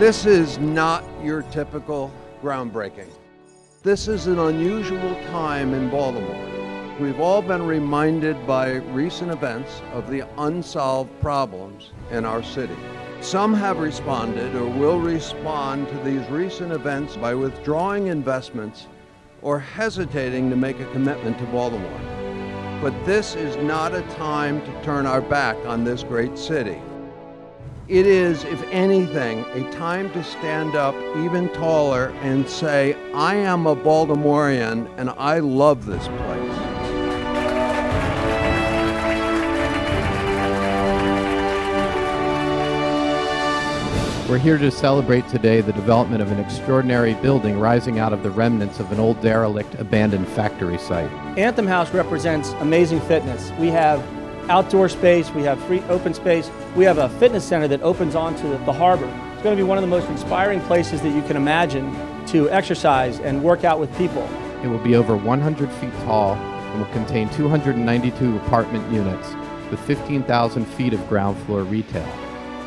This is not your typical groundbreaking. This is an unusual time in Baltimore. We've all been reminded by recent events of the unsolved problems in our city. Some have responded or will respond to these recent events by withdrawing investments or hesitating to make a commitment to Baltimore. But this is not a time to turn our back on this great city. It is, if anything, a time to stand up even taller and say, I am a Baltimorean and I love this place. We're here to celebrate today the development of an extraordinary building rising out of the remnants of an old derelict abandoned factory site. Anthem House represents amazing fitness. We have outdoor space, we have free open space, we have a fitness center that opens onto the harbor. It's going to be one of the most inspiring places that you can imagine to exercise and work out with people. It will be over 100 feet tall and will contain 292 apartment units with 15,000 feet of ground floor retail.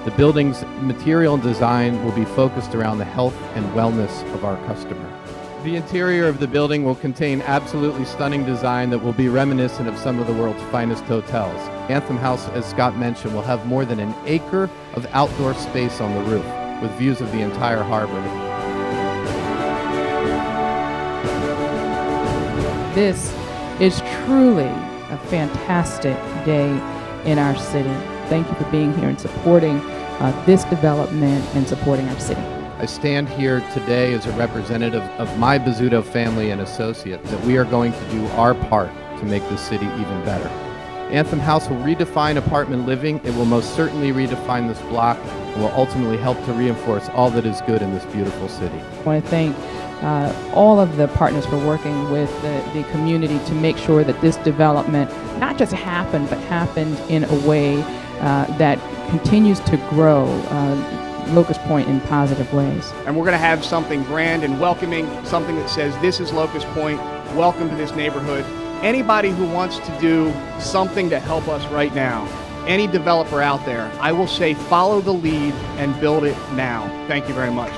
The building's material and design will be focused around the health and wellness of our customer. The interior of the building will contain absolutely stunning design that will be reminiscent of some of the world's finest hotels. Anthem House, as Scott mentioned, will have more than an acre of outdoor space on the roof with views of the entire harbor. This is truly a fantastic day in our city. Thank you for being here and supporting uh, this development and supporting our city. I stand here today as a representative of my Bozzuto family and associates that we are going to do our part to make this city even better. Anthem House will redefine apartment living. It will most certainly redefine this block and will ultimately help to reinforce all that is good in this beautiful city. I want to thank uh, all of the partners for working with the, the community to make sure that this development not just happened, but happened in a way uh, that continues to grow uh, Locust Point in positive ways. And we're going to have something grand and welcoming, something that says, This is Locust Point, welcome to this neighborhood. Anybody who wants to do something to help us right now, any developer out there, I will say follow the lead and build it now. Thank you very much.